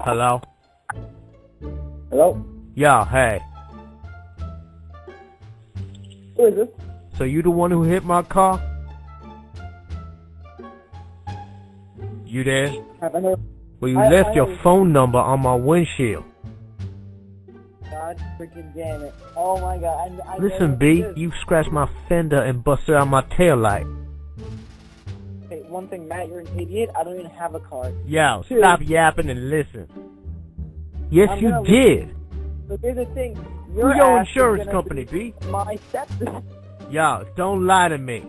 Hello? Hello? Yeah, hey. Who is this? So you the one who hit my car? You there? Have I know? Well, you I- left I your phone number on my windshield. God freaking damn it. Oh my god. I Listen, B, you scratched my fender and busted out my tail light. One thing, Matt, you're an idiot. I don't even have a car. Yo, Two. stop yapping and listen. Yes, I'm you did. So here's the thing. Who Your your is insurance company, B? be My stepsister. Yo, don't lie to me.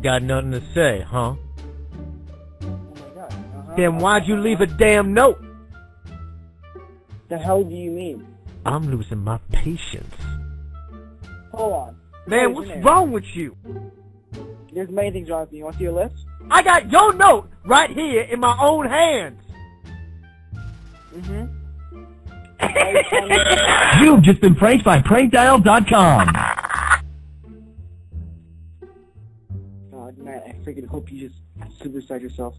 Got nothing to say, huh? Oh my god. Uh-huh. Then why'd you leave a damn note? The hell do you mean? I'm losing my patience. Hold on. Man, what's is your name? wrong with you? There's many things wrong with me. You want to see a list? I got your note right here in my own hands. Mm-hmm. You've just been pranked by prankdial.com. God, Matt, I freaking hope you just suicide yourself.